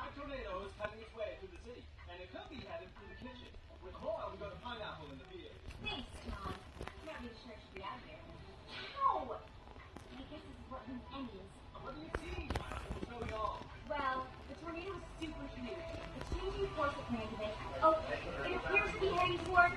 five tornadoes cutting its way through the city, and it could be headed for the kitchen. With more, we got a pineapple in the field. Thanks, John. I'm not really sure it should be out here. How? I guess this is what an end is. What do you see? We'll tell all. Well, the tornado is super huge. The changing course of land they. Oh, it appears to be heading toward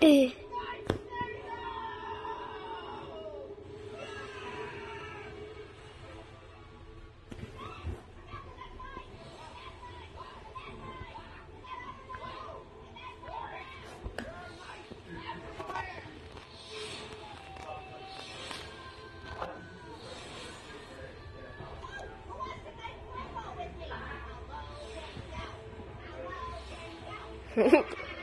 Eh. Ugh.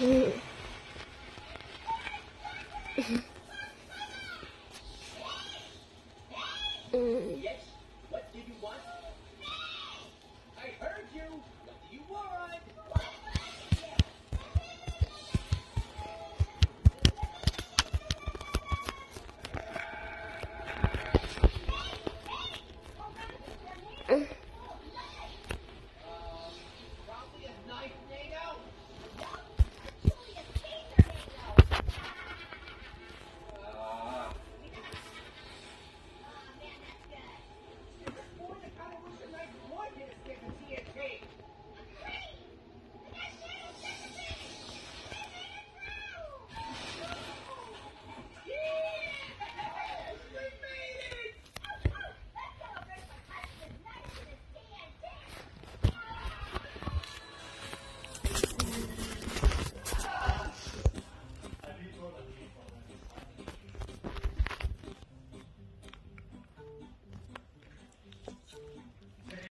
yes. What did you want?